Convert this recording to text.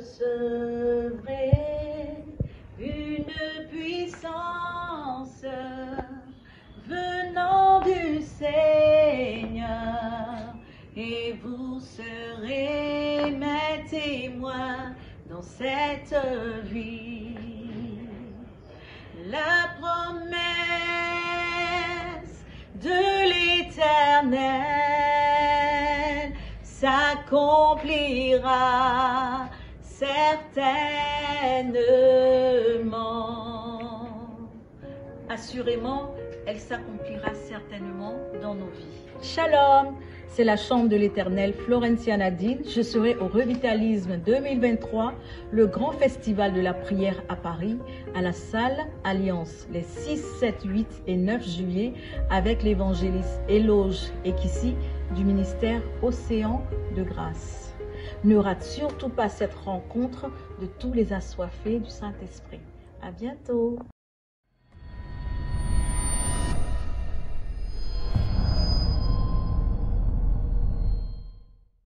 serait une puissance venant du Seigneur et vous serez mes témoins dans cette vie. La promesse de l'Éternel s'accomplira certainement. Assurément, elle s'accomplira certainement dans nos vies. Shalom, c'est la Chambre de l'Éternel Florencia Nadine. Je serai au Revitalisme 2023, le grand festival de la prière à Paris, à la salle Alliance, les 6, 7, 8 et 9 juillet, avec l'évangéliste Éloge Ekissi du ministère Océan de Grâce. Ne rate surtout pas cette rencontre de tous les assoiffés du Saint-Esprit. À bientôt!